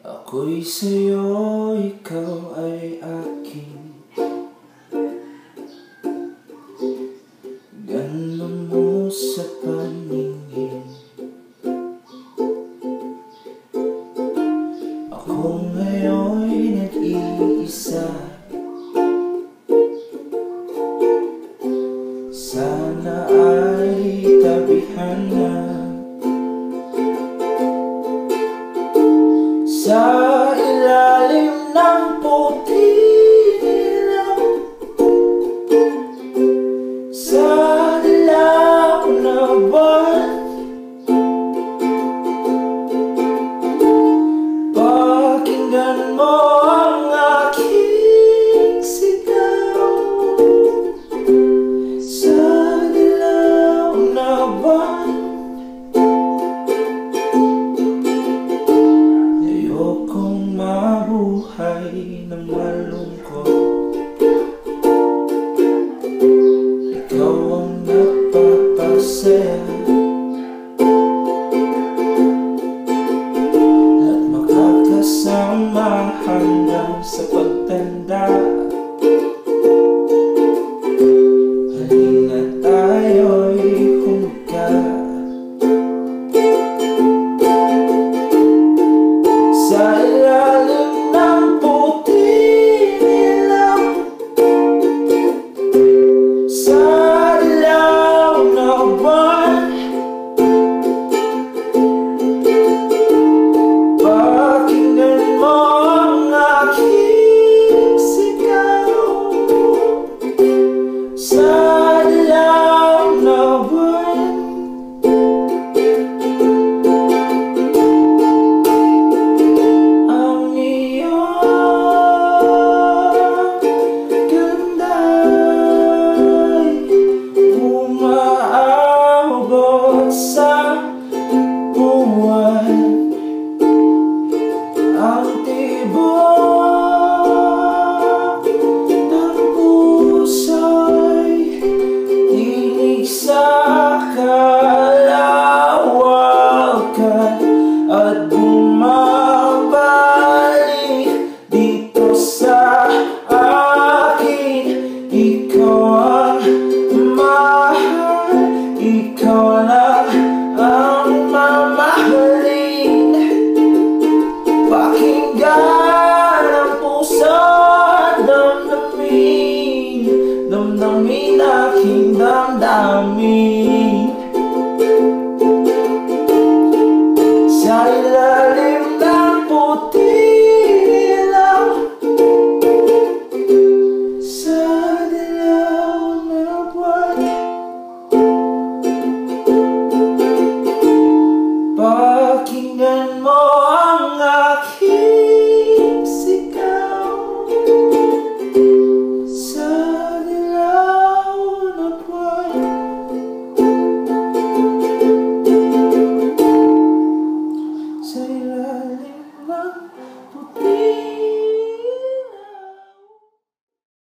Ako'y sa'yo, ikaw ay akin Ganda mo sa paningin. Ako ngayon'y nag-iisa. Sana ay tabihan na Ikaw Oh.